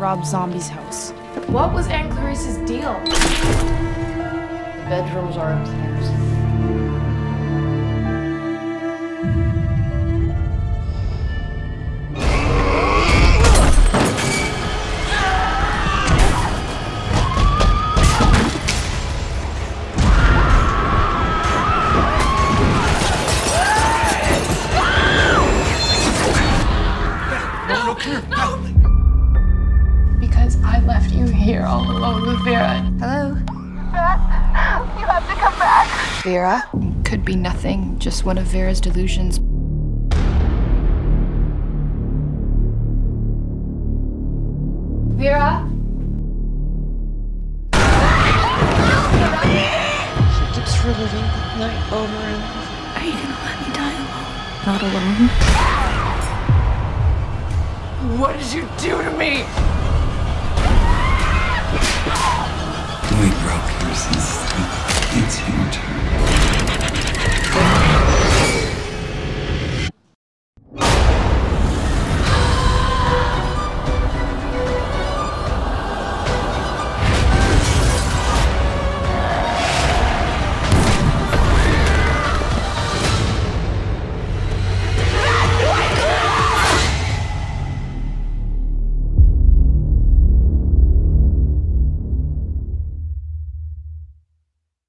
Rob Zombie's house. What was Aunt Clarice's deal? The bedrooms are upstairs. Because I left you here all alone with Vera. Hello? You have to come back. Vera? Could be nothing, just one of Vera's delusions. Vera? She keeps reliving that night over and over. Are you gonna let me die alone? Not alone. What did you do to me? We